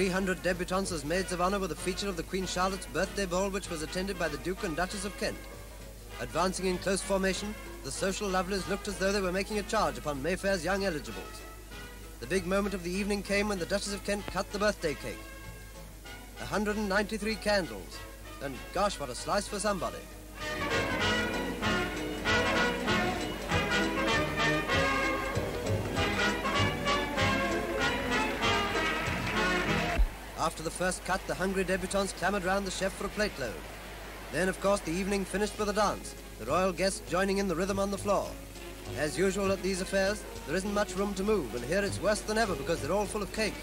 300 debutantes as maids of honor were the feature of the Queen Charlotte's birthday ball, which was attended by the Duke and Duchess of Kent. Advancing in close formation, the social lovelies looked as though they were making a charge upon Mayfair's young eligibles. The big moment of the evening came when the Duchess of Kent cut the birthday cake. 193 candles, and gosh, what a slice for somebody. After the first cut, the hungry debutantes clamoured round the chef for a plate load. Then, of course, the evening finished with a dance, the royal guests joining in the rhythm on the floor. As usual at these affairs, there isn't much room to move, and here it's worse than ever because they're all full of cake.